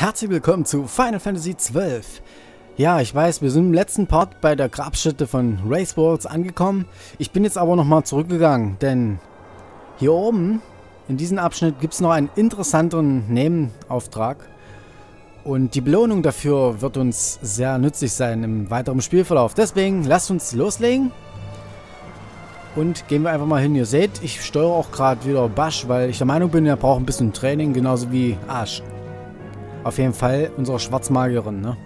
Herzlich willkommen zu Final Fantasy XII. Ja, ich weiß, wir sind im letzten Part bei der Grabstätte von Race Worlds angekommen. Ich bin jetzt aber nochmal zurückgegangen, denn hier oben in diesem Abschnitt gibt es noch einen interessanteren Nebenauftrag. Und die Belohnung dafür wird uns sehr nützlich sein im weiteren Spielverlauf. Deswegen lasst uns loslegen. Und gehen wir einfach mal hin. Ihr seht, ich steuere auch gerade wieder Basch, weil ich der Meinung bin, er braucht ein bisschen Training, genauso wie Asch. Auf jeden Fall unsere Schwarzmagierin, ne?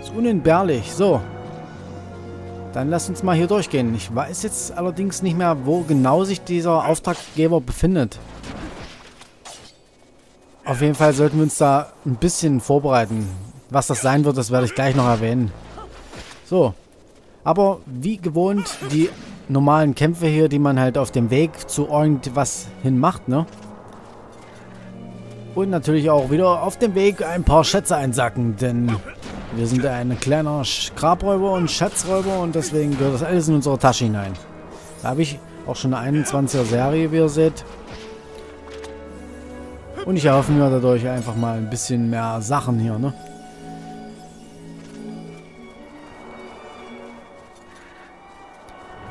Ist unentbehrlich. So. Dann lasst uns mal hier durchgehen. Ich weiß jetzt allerdings nicht mehr, wo genau sich dieser Auftraggeber befindet. Auf jeden Fall sollten wir uns da ein bisschen vorbereiten. Was das sein wird, das werde ich gleich noch erwähnen. So. Aber wie gewohnt, die normalen Kämpfe hier, die man halt auf dem Weg zu irgendwas hin macht, ne? Und natürlich auch wieder auf dem Weg ein paar Schätze einsacken, denn wir sind ein kleiner Grabräuber und Schatzräuber und deswegen gehört das alles in unsere Tasche hinein. Da habe ich auch schon eine 21er Serie, wie ihr seht. Und ich erhoffe mir dadurch einfach mal ein bisschen mehr Sachen hier, ne?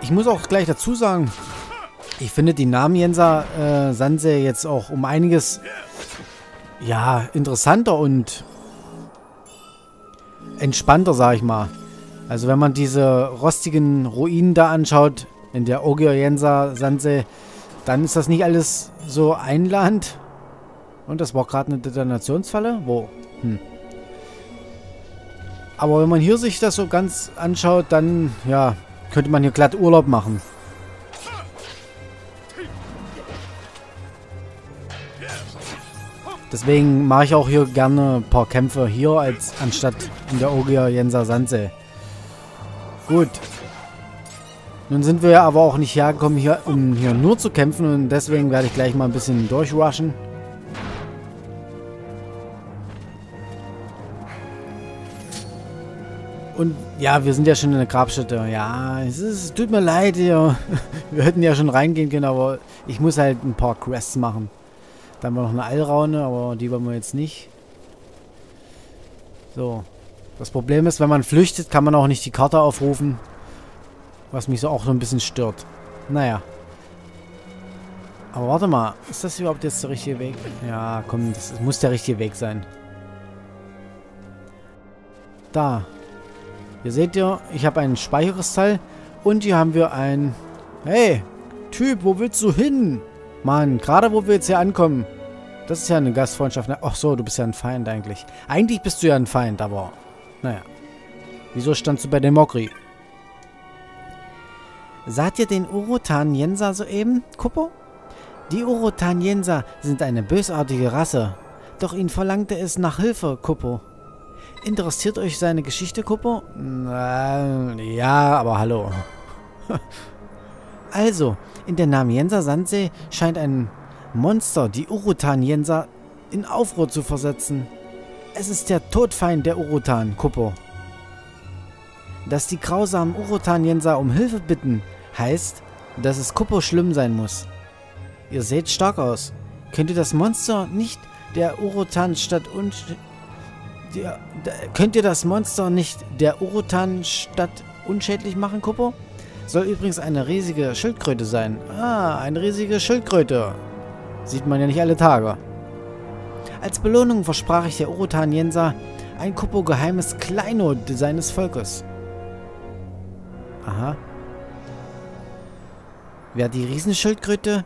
Ich muss auch gleich dazu sagen, ich finde die Namen Jensa äh, Sanse jetzt auch um einiges ja, interessanter und entspannter, sag ich mal. Also wenn man diese rostigen Ruinen da anschaut, in der Ogioyensa Sanse, dann ist das nicht alles so ein Land. Und das war gerade eine Detonationsfalle? Wo? Hm. Aber wenn man hier sich das so ganz anschaut, dann, ja, könnte man hier glatt Urlaub machen. Deswegen mache ich auch hier gerne ein paar Kämpfe hier, als anstatt in der Ogia Jensa Sanse. Gut. Nun sind wir aber auch nicht hergekommen, hier, um hier nur zu kämpfen. Und deswegen werde ich gleich mal ein bisschen durchrushen. Und ja, wir sind ja schon in der Grabstätte. Ja, es, ist, es tut mir leid hier. Wir hätten ja schon reingehen können, aber ich muss halt ein paar Quests machen. Dann haben wir noch eine Allraune, aber die wollen wir jetzt nicht. So. Das Problem ist, wenn man flüchtet, kann man auch nicht die Karte aufrufen. Was mich so auch so ein bisschen stört. Naja. Aber warte mal. Ist das überhaupt jetzt der richtige Weg? Ja, komm, das muss der richtige Weg sein. Da. Hier seht ihr, ich habe einen Speicherkristall. Und hier haben wir ein... Hey, Typ, wo willst du hin? Mann, gerade wo wir jetzt hier ankommen. Das ist ja eine Gastfreundschaft. Ach so, du bist ja ein Feind eigentlich. Eigentlich bist du ja ein Feind, aber... Naja. Wieso standst du bei dem Mokri? Saht ihr den Urotan Jensa soeben, Kuppo? Die Urotan Jensa sind eine bösartige Rasse. Doch ihnen verlangte es nach Hilfe, Kuppo. Interessiert euch seine Geschichte, Kuppo? Äh, ja, aber hallo. also, in der Namienser Sandsee scheint ein Monster die Urutan-Jenser in Aufruhr zu versetzen. Es ist der Todfeind der Urutan, Kuppo. Dass die grausamen Urutan-Jenser um Hilfe bitten, heißt, dass es Kuppo schlimm sein muss. Ihr seht stark aus. Könnt ihr das Monster nicht der Urutan-Stadt und... Der, der, könnt ihr das Monster nicht der Urutan-Stadt unschädlich machen, Kuppo? Soll übrigens eine riesige Schildkröte sein. Ah, eine riesige Schildkröte. Sieht man ja nicht alle Tage. Als Belohnung versprach ich der Urutan Jensa ein Kuppo geheimes Kleinod seines Volkes. Aha. Wer die Riesenschildkröte,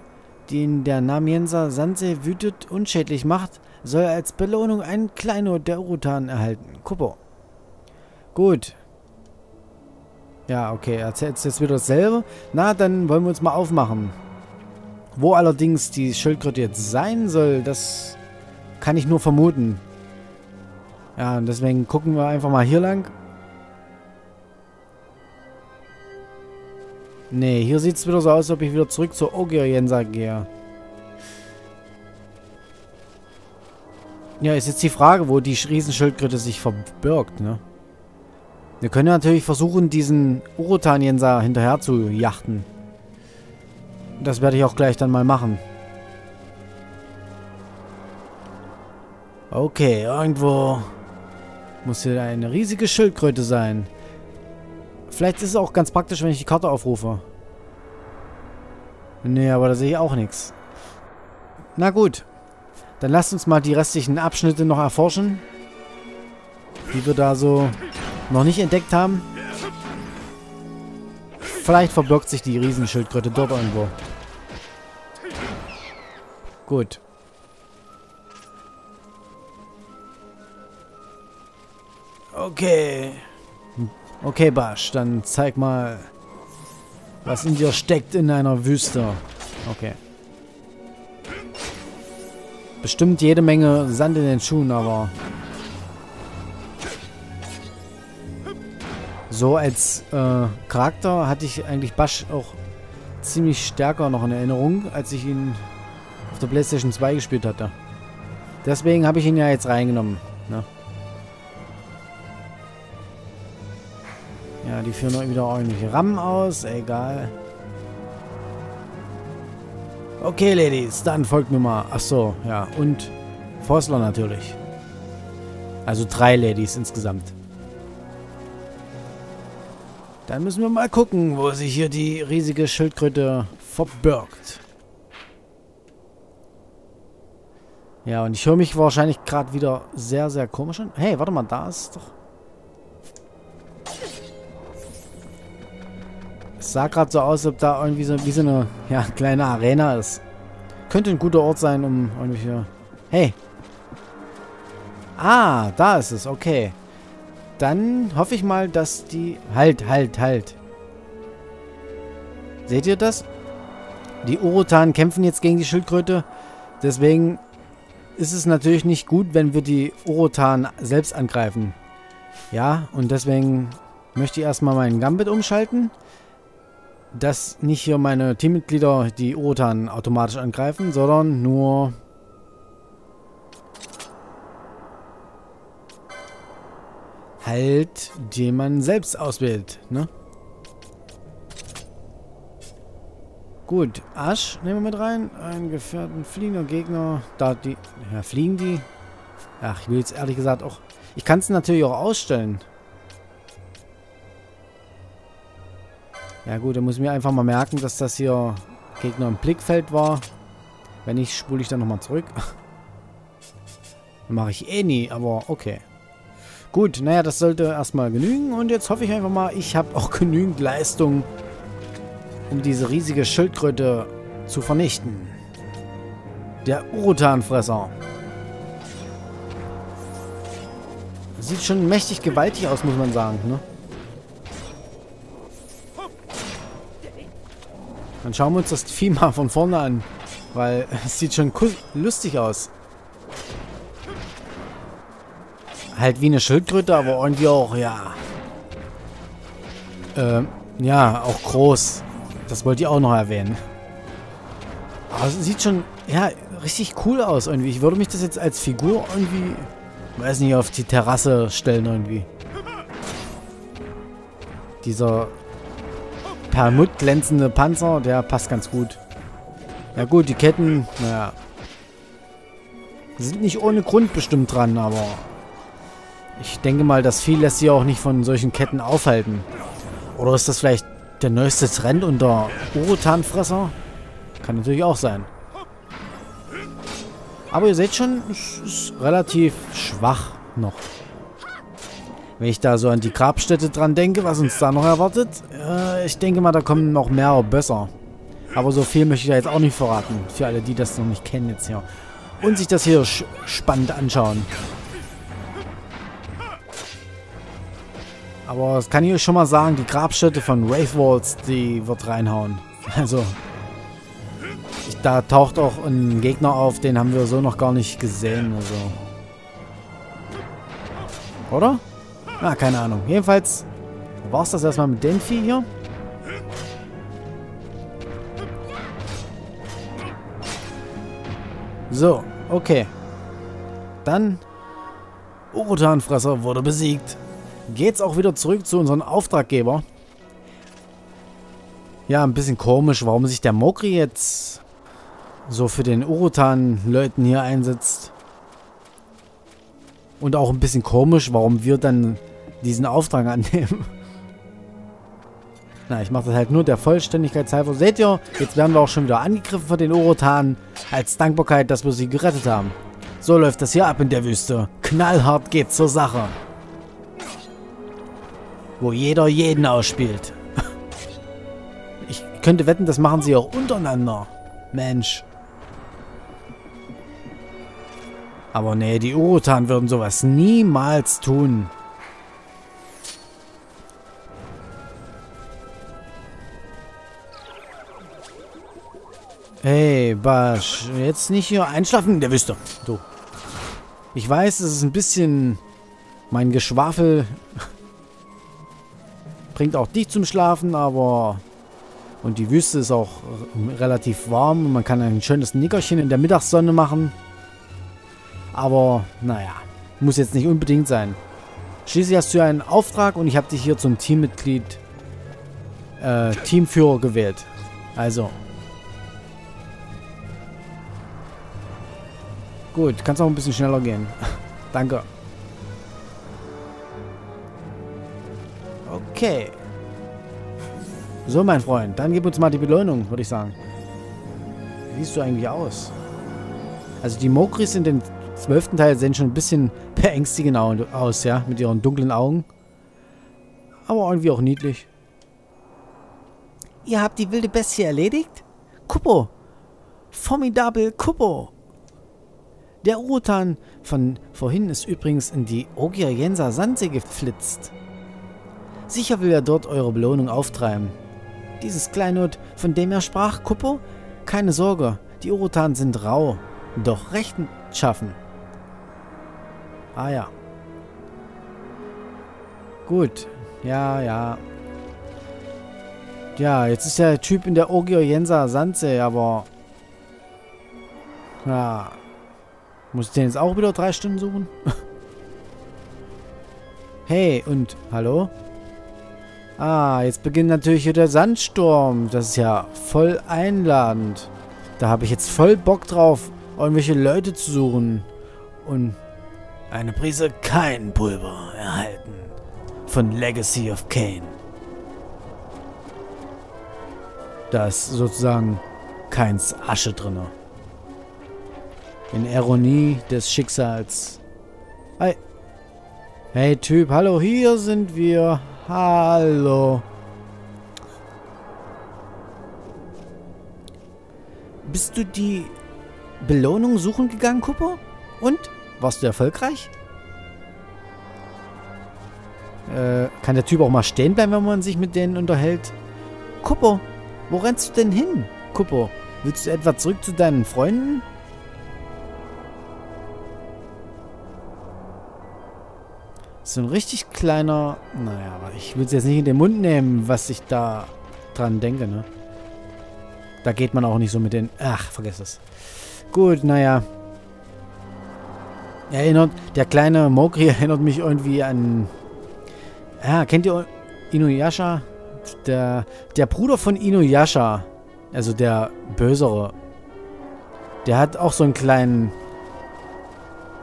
die in der Namiensa Sanse wütet, unschädlich macht, soll als Belohnung ein Kleinod der Urutan erhalten. Kuppo. Gut. Ja, okay, erzählt jetzt wieder dasselbe. Na, dann wollen wir uns mal aufmachen. Wo allerdings die Schildkröte jetzt sein soll, das kann ich nur vermuten. Ja, und deswegen gucken wir einfach mal hier lang. Nee, hier sieht es wieder so aus, als ob ich wieder zurück zur Ogierjensa gehe. Ja, ist jetzt die Frage, wo die Riesenschildkröte sich verbirgt, ne? Wir können natürlich versuchen, diesen Urutan-Jensa hinterher zu jachten. Das werde ich auch gleich dann mal machen. Okay, irgendwo muss hier eine riesige Schildkröte sein. Vielleicht ist es auch ganz praktisch, wenn ich die Karte aufrufe. Nee, aber da sehe ich auch nichts. Na gut. Dann lasst uns mal die restlichen Abschnitte noch erforschen. Die wir da so noch nicht entdeckt haben. Vielleicht verbirgt sich die Riesenschildkröte dort irgendwo. Gut. Okay. Okay, Basch, dann zeig mal, was in dir steckt in einer Wüste. Okay. Bestimmt jede Menge Sand in den Schuhen, aber... So als äh, Charakter hatte ich eigentlich Basch auch ziemlich stärker noch in Erinnerung, als ich ihn auf der Playstation 2 gespielt hatte. Deswegen habe ich ihn ja jetzt reingenommen. Ne? Ja, die führen auch wieder ordentliche Rammen aus. Egal. Okay, Ladies, dann folgt mir mal. Ach so, ja. Und Forstler natürlich. Also drei Ladies insgesamt. Dann müssen wir mal gucken, wo sich hier die riesige Schildkröte verbirgt. Ja, und ich höre mich wahrscheinlich gerade wieder sehr, sehr komisch an. Hey, warte mal, da ist doch... Es sah gerade so aus, ob da irgendwie so, wie so eine ja, kleine Arena ist. Könnte ein guter Ort sein, um irgendwelche... Hey! Ah, da ist es, okay. Dann hoffe ich mal, dass die... Halt, halt, halt. Seht ihr das? Die Urotan kämpfen jetzt gegen die Schildkröte. Deswegen ist es natürlich nicht gut, wenn wir die Urotan selbst angreifen. Ja, und deswegen möchte ich erstmal meinen Gambit umschalten dass nicht hier meine Teammitglieder die Urotan automatisch angreifen, sondern nur halt, den man selbst auswählt, ne? Gut, Asch nehmen wir mit rein. Ein gefährden fliegender Gegner. Da die. Ja, fliegen die? Ach, ich will jetzt ehrlich gesagt auch. Ich kann es natürlich auch ausstellen. Ja gut, dann muss ich mir einfach mal merken, dass das hier Gegner im Blickfeld war. Wenn nicht, spule ich dann nochmal zurück. Mache ich eh nie, aber okay. Gut, naja, das sollte erstmal genügen. Und jetzt hoffe ich einfach mal, ich habe auch genügend Leistung, um diese riesige Schildkröte zu vernichten. Der Urutanfresser. Sieht schon mächtig gewaltig aus, muss man sagen, ne? Dann schauen wir uns das Vieh mal von vorne an. Weil es sieht schon lustig aus. Halt wie eine Schildkröte, aber irgendwie auch, ja. Ähm, ja, auch groß. Das wollte ich auch noch erwähnen. Aber es sieht schon, ja, richtig cool aus irgendwie. Ich würde mich das jetzt als Figur irgendwie, weiß nicht, auf die Terrasse stellen irgendwie. Dieser Permut glänzende Panzer, der passt ganz gut. Ja gut, die Ketten, naja. Sind nicht ohne Grund bestimmt dran, aber ich denke mal, das Vieh lässt sich auch nicht von solchen Ketten aufhalten. Oder ist das vielleicht der neueste Trend unter Urotanfresser? Kann natürlich auch sein. Aber ihr seht schon, es ist relativ schwach noch. Wenn ich da so an die Grabstätte dran denke, was uns da noch erwartet, äh, ich denke mal, da kommen noch mehr besser. Aber so viel möchte ich da jetzt auch nicht verraten. Für alle, die das noch nicht kennen jetzt hier. Und sich das hier spannend anschauen. Aber das kann ich euch schon mal sagen, die Grabstätte von Wraith Walls, die wird reinhauen. Also, da taucht auch ein Gegner auf, den haben wir so noch gar nicht gesehen. Also. Oder? Ah, keine Ahnung. Jedenfalls war es das erstmal mit dem Vieh hier. So, okay. Dann Urutanfresser wurde besiegt. Geht's auch wieder zurück zu unserem Auftraggeber. Ja, ein bisschen komisch, warum sich der Mokri jetzt so für den Urutan-Leuten hier einsetzt. Und auch ein bisschen komisch, warum wir dann diesen Auftrag annehmen. Na, ich mache das halt nur der Vollständigkeit halber. Seht ihr, jetzt werden wir auch schon wieder angegriffen von den Orotanen. Als Dankbarkeit, dass wir sie gerettet haben. So läuft das hier ab in der Wüste. Knallhart geht's zur Sache. Wo jeder jeden ausspielt. Ich könnte wetten, das machen sie auch untereinander. Mensch. Aber nee, die Urotan würden sowas niemals tun. Hey, Basch, jetzt nicht hier einschlafen in der Wüste. Du. Ich weiß, es ist ein bisschen... Mein Geschwafel bringt auch dich zum Schlafen, aber... Und die Wüste ist auch relativ warm und man kann ein schönes Nickerchen in der Mittagssonne machen. Aber, naja, muss jetzt nicht unbedingt sein. Schließlich hast du ja einen Auftrag und ich habe dich hier zum Teammitglied, äh, Teamführer gewählt. Also. Gut, kannst auch ein bisschen schneller gehen. Danke. Okay. So, mein Freund, dann gib uns mal die Belohnung, würde ich sagen. Wie siehst du eigentlich aus? Also die Mokris in den zwölften Teil sehen schon ein bisschen beängstigend aus, ja, mit ihren dunklen Augen. Aber irgendwie auch niedlich. Ihr habt die wilde Bestie erledigt? Kuppo! Formidabel Kuppo! Der Urutan von vorhin ist übrigens in die Ogierjensa Sandsee geflitzt. Sicher will er dort eure Belohnung auftreiben. Dieses Kleinod, von dem er sprach, Kuppo? Keine Sorge, die Urutan sind rau, doch rechtschaffen. Ah ja. Gut. Ja, ja. Ja, jetzt ist der Typ in der Ogio-Jensa Sandsee, aber... Ja. Muss ich den jetzt auch wieder drei Stunden suchen? hey, und... Hallo? Ah, jetzt beginnt natürlich hier der Sandsturm. Das ist ja voll einladend. Da habe ich jetzt voll Bock drauf, irgendwelche Leute zu suchen. Und eine Prise Kainpulver erhalten. Von Legacy of Kane. Da ist sozusagen keins Asche drin. In Ironie des Schicksals. Hey. Hey Typ, hallo, hier sind wir. Hallo. Bist du die Belohnung suchen gegangen, Kupo? Und? Warst du erfolgreich? Äh, kann der Typ auch mal stehen bleiben, wenn man sich mit denen unterhält? Kuppo, wo rennst du denn hin? Kuppo, willst du etwa zurück zu deinen Freunden? So ein richtig kleiner... Naja, aber ich will es jetzt nicht in den Mund nehmen, was ich da dran denke, ne? Da geht man auch nicht so mit den... Ach, vergiss es. Gut, naja. Erinnert, der kleine Mokri erinnert mich irgendwie an... Ja, kennt ihr Inuyasha? Der, der Bruder von Inuyasha, also der Bösere, der hat auch so einen kleinen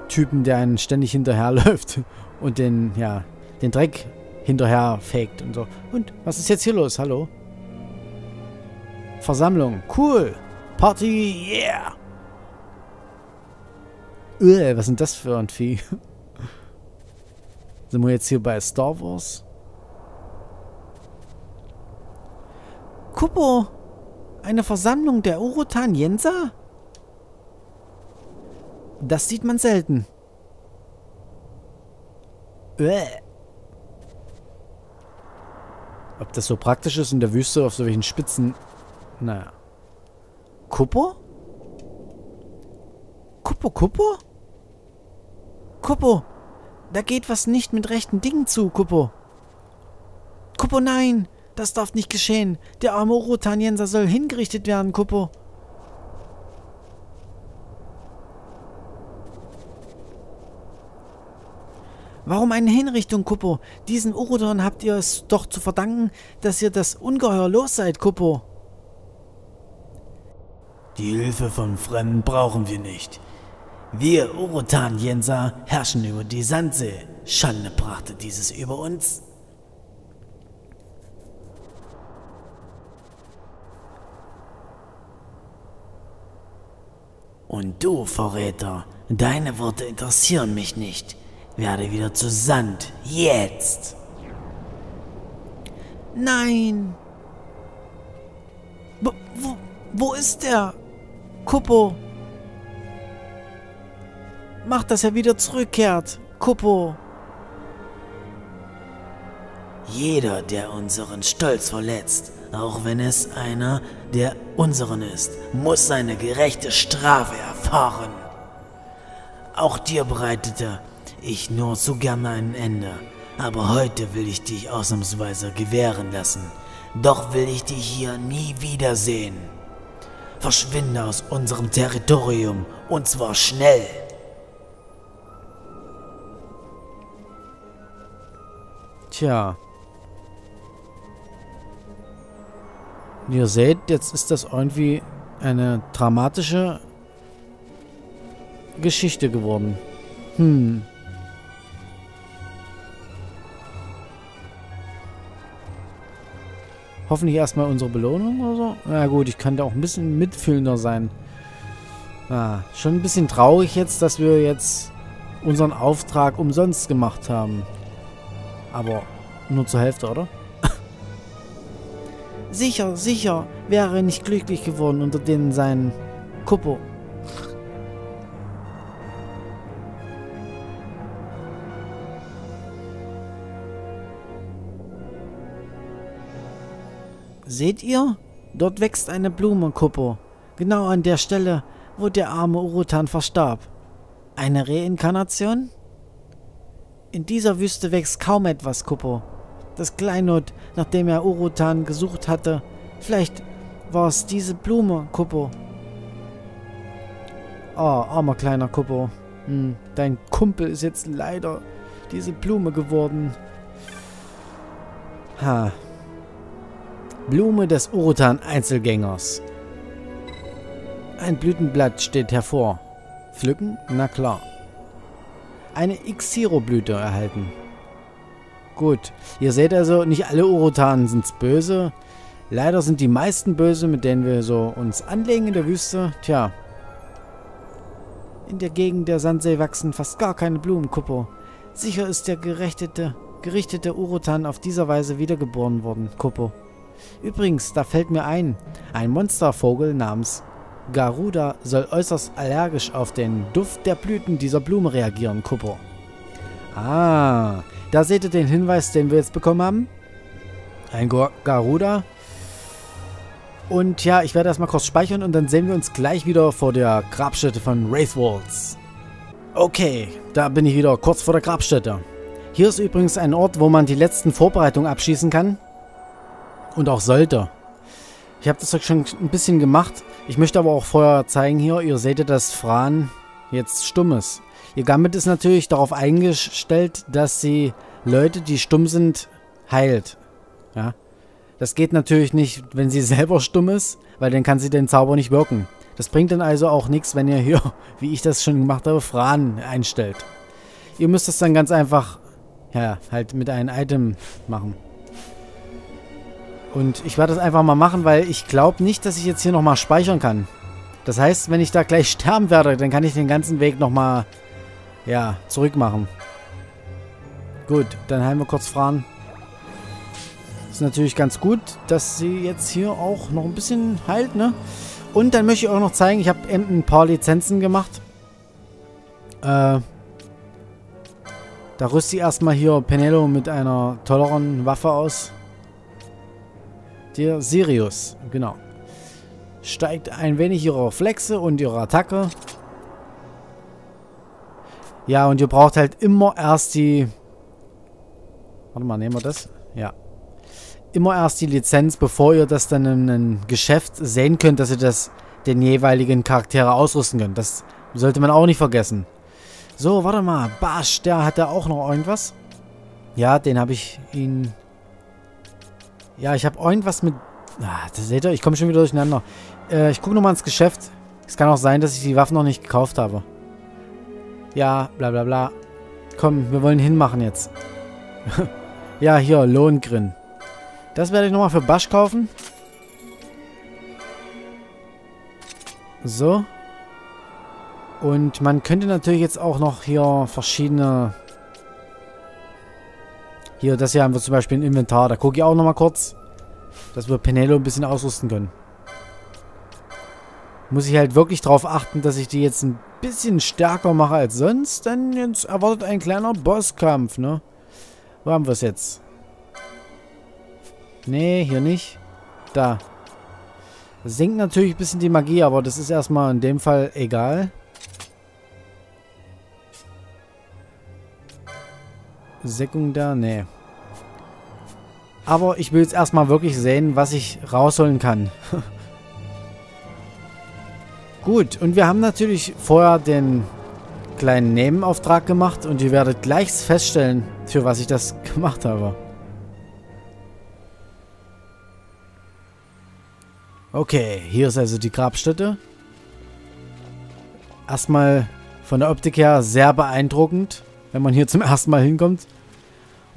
Typen, der einen ständig hinterherläuft und den, ja, den Dreck hinterher faked und so. Und, was ist jetzt hier los? Hallo? Versammlung. Cool. Party, yeah. Uah, was sind das für ein Vieh? Sind wir jetzt hier bei Star Wars? Kuppo! Eine Versammlung der Urutan Jensa? Das sieht man selten. Uah. Ob das so praktisch ist in der Wüste auf solchen Spitzen... Naja. Kuppo? Kuppo, Kuppo? Kuppo, da geht was nicht mit rechten Dingen zu, Kuppo. Kuppo, nein, das darf nicht geschehen. Der arme Urotanienser soll hingerichtet werden, Kuppo. Warum eine Hinrichtung, Kuppo? Diesen Urotan habt ihr es doch zu verdanken, dass ihr das Ungeheuer los seid, Kuppo. Die Hilfe von Fremden brauchen wir nicht. Wir Urutan-Jenser herrschen über die Sandsee. Schande brachte dieses über uns. Und du, Verräter, deine Worte interessieren mich nicht. Werde wieder zu Sand. Jetzt! Nein! Wo, wo, wo ist der? Kuppo! Mach, dass er wieder zurückkehrt. Kuppo! Jeder, der unseren Stolz verletzt, auch wenn es einer der unseren ist, muss seine gerechte Strafe erfahren. Auch dir bereitete ich nur zu gerne ein Ende, aber heute will ich dich ausnahmsweise gewähren lassen. Doch will ich dich hier nie wiedersehen. Verschwinde aus unserem Territorium, und zwar schnell. Tja, Und ihr seht, jetzt ist das irgendwie eine dramatische Geschichte geworden. Hm. Hoffentlich erstmal unsere Belohnung oder so. Na gut, ich kann da auch ein bisschen mitfühlender sein. Ah, schon ein bisschen traurig jetzt, dass wir jetzt unseren Auftrag umsonst gemacht haben. Aber nur zur Hälfte, oder? Sicher, sicher wäre nicht glücklich geworden unter denen sein Kuppo. Seht ihr? Dort wächst eine Blume, Kuppo. Genau an der Stelle, wo der arme Urutan verstarb. Eine Reinkarnation? In dieser Wüste wächst kaum etwas, Kuppo das Kleinod, nachdem er Urutan gesucht hatte. Vielleicht war es diese Blume, Kuppo. Oh, armer kleiner Kuppo. Hm, dein Kumpel ist jetzt leider diese Blume geworden. Ha. Blume des Urutan-Einzelgängers. Ein Blütenblatt steht hervor. Pflücken? Na klar. Eine Xiro-Blüte erhalten. Gut. Ihr seht also, nicht alle Urotanen sind böse. Leider sind die meisten böse, mit denen wir so uns anlegen in der Wüste. Tja. In der Gegend der Sandsee wachsen fast gar keine Blumen, Kuppo. Sicher ist der gerechtete, gerichtete Urotan auf dieser Weise wiedergeboren worden, Kuppo. Übrigens, da fällt mir ein, ein Monstervogel namens Garuda soll äußerst allergisch auf den Duft der Blüten dieser Blume reagieren, Kuppo. Ah, da seht ihr den Hinweis, den wir jetzt bekommen haben. Ein Garuda. Und ja, ich werde erstmal kurz speichern und dann sehen wir uns gleich wieder vor der Grabstätte von Wraithwolds. Okay, da bin ich wieder kurz vor der Grabstätte. Hier ist übrigens ein Ort, wo man die letzten Vorbereitungen abschießen kann. Und auch sollte. Ich habe das schon ein bisschen gemacht. Ich möchte aber auch vorher zeigen hier, ihr seht ja, dass Fran jetzt stumm ist. Ihr Gambit ist natürlich darauf eingestellt, dass sie Leute, die stumm sind, heilt. Ja. Das geht natürlich nicht, wenn sie selber stumm ist, weil dann kann sie den Zauber nicht wirken. Das bringt dann also auch nichts, wenn ihr hier, wie ich das schon gemacht habe, Fran einstellt. Ihr müsst das dann ganz einfach, ja, halt mit einem Item machen. Und ich werde das einfach mal machen, weil ich glaube nicht, dass ich jetzt hier nochmal speichern kann. Das heißt, wenn ich da gleich sterben werde, dann kann ich den ganzen Weg nochmal ja, zurück machen. Gut, dann heilen wir kurz Fran. Ist natürlich ganz gut, dass sie jetzt hier auch noch ein bisschen heilt, ne? Und dann möchte ich auch noch zeigen, ich habe eben ein paar Lizenzen gemacht. Äh, da rüste ich erstmal hier Penelo mit einer tolleren Waffe aus. Der Sirius, genau. Steigt ein wenig ihre Reflexe und ihre Attacke. Ja, und ihr braucht halt immer erst die... Warte mal, nehmen wir das? Ja. Immer erst die Lizenz, bevor ihr das dann in einem Geschäft sehen könnt, dass ihr das den jeweiligen Charaktere ausrüsten könnt. Das sollte man auch nicht vergessen. So, warte mal. Basch, der hat da auch noch irgendwas. Ja, den habe ich ihn... Ja, ich habe irgendwas mit... Ah, das seht ihr, ich komme schon wieder durcheinander. Äh, ich gucke nochmal ins Geschäft. Es kann auch sein, dass ich die Waffen noch nicht gekauft habe. Ja, bla bla bla. Komm, wir wollen hinmachen jetzt. ja, hier, Lohngrin. Das werde ich nochmal für Basch kaufen. So. Und man könnte natürlich jetzt auch noch hier verschiedene... Hier, das hier haben wir zum Beispiel ein Inventar. Da gucke ich auch nochmal kurz, dass wir Penelo ein bisschen ausrüsten können. Muss ich halt wirklich darauf achten, dass ich die jetzt ein bisschen stärker mache als sonst. Denn jetzt erwartet ein kleiner Bosskampf, ne? Wo haben wir es jetzt? Nee, hier nicht. Da. Das sinkt natürlich ein bisschen die Magie, aber das ist erstmal in dem Fall egal. Sekundär, nee. Aber ich will jetzt erstmal wirklich sehen, was ich rausholen kann. Gut, und wir haben natürlich vorher den kleinen Nebenauftrag gemacht und ihr werdet gleich feststellen, für was ich das gemacht habe. Okay, hier ist also die Grabstätte. Erstmal von der Optik her sehr beeindruckend, wenn man hier zum ersten Mal hinkommt.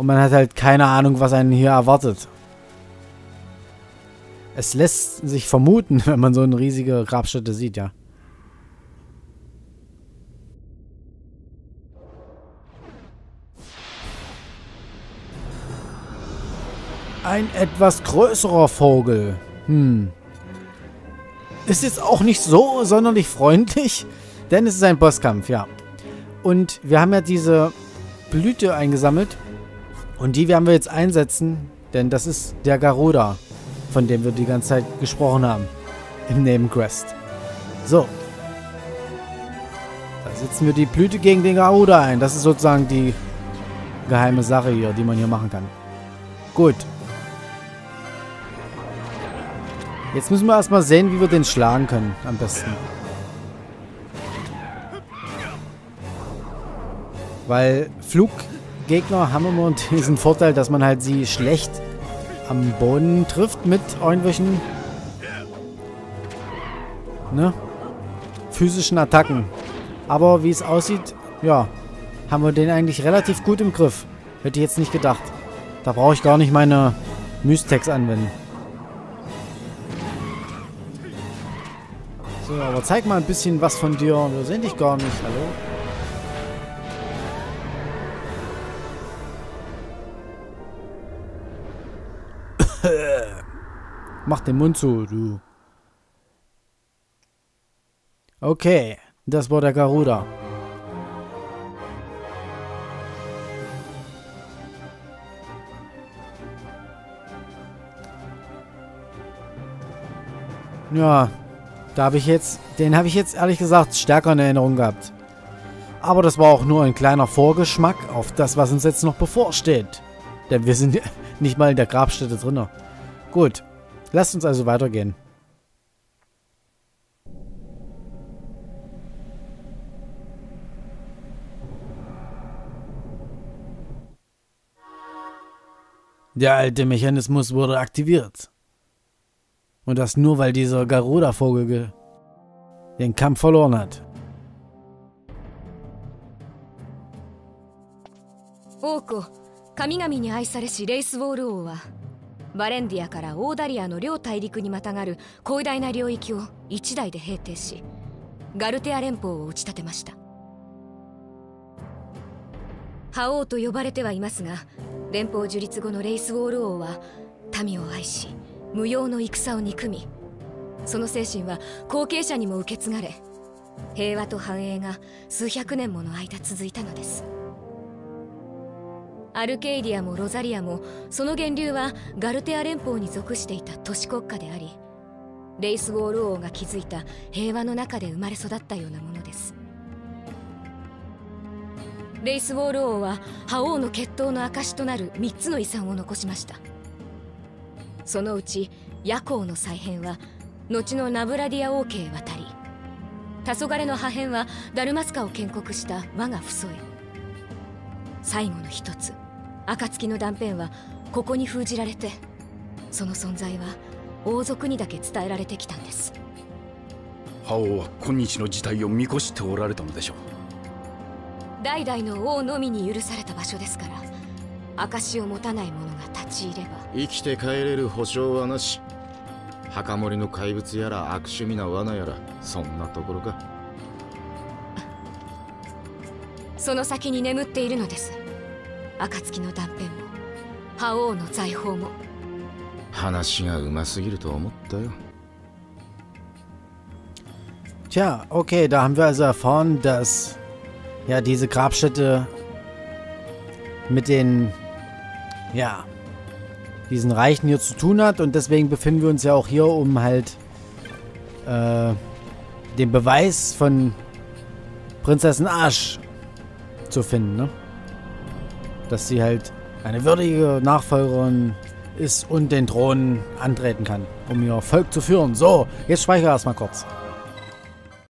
Und man hat halt keine Ahnung, was einen hier erwartet. Es lässt sich vermuten, wenn man so eine riesige Grabstätte sieht, ja. Ein etwas größerer Vogel. Hm. Ist jetzt auch nicht so sonderlich freundlich, denn es ist ein Bosskampf, ja. Und wir haben ja diese Blüte eingesammelt. Und die werden wir jetzt einsetzen, denn das ist der Garuda, von dem wir die ganze Zeit gesprochen haben. Im Nebenquest. So. Da setzen wir die Blüte gegen den Garuda ein. Das ist sozusagen die geheime Sache hier, die man hier machen kann. Gut. Jetzt müssen wir erstmal sehen, wie wir den schlagen können. Am besten. Weil Fluggegner haben immer diesen Vorteil, dass man halt sie schlecht am Boden trifft mit irgendwelchen ne, physischen Attacken. Aber wie es aussieht, ja, haben wir den eigentlich relativ gut im Griff. Hätte ich jetzt nicht gedacht. Da brauche ich gar nicht meine Mystex anwenden. So, aber zeig mal ein bisschen was von dir. Wir sehen dich gar nicht. Hallo? Mach den Mund zu, du. Okay, das war der Garuda. Ja, da habe ich jetzt, den habe ich jetzt ehrlich gesagt stärker in Erinnerung gehabt. Aber das war auch nur ein kleiner Vorgeschmack auf das, was uns jetzt noch bevorsteht. Denn wir sind nicht mal in der Grabstätte drin. Gut, lasst uns also weitergehen. Der alte Mechanismus wurde aktiviert. Und das nur, weil dieser Garuda-Vogel den Kampf verloren hat. 王子神々に愛されしレイスウォール王は バレンディアからオーダリアの両大陸にまたがる広大な領域を一代で平定しガルテア連邦を打ち立てました。覇王と呼ばれてはいますが連邦樹立後のレイスウォール王は民を愛し無用の戦を憎みその精神は後継者にも受け継がれ平和と繁栄が数百年もの間続いたのです。アルケイディアもロザリアもその源流はガルテア連邦に属していた都市国家でありレイスウォール王が築いた平和の中で生まれ育ったようなものです。レイスウォール王は覇王の血統の証となる3つの遺産を残しました。そのうち夜行の再編は後のナブラディア王家へ渡り黄昏の破片はダルマスカを建国した我が父祖へ。最後の一つ。暁の断片はここに封じられてその存在は王族にだけ伝えられてきたんです。覇王は今日の事態を見越しておられたのでしょう。代々の王のみに許された場所ですから証を持たない者が立ち入れば。生きて帰れる保証はなし。墓守の怪物やら悪趣味な罠やらそんなところか。その先に眠っているのです暁の断片も覇王の財宝も話がうますぎると思ったよ Tja, okay, da haben wir also erfahren, dass ja diese Grabstätte mit den ja diesen Reichen hier zu tun hat und deswegen befinden wir uns ja auch hier, um halt äh, den Beweis von Prinzessin Asch zu finden, ne? Dass sie halt eine würdige Nachfolgerin ist und den Thron antreten kann, um ihr Volk zu führen. So, jetzt speichere erstmal kurz.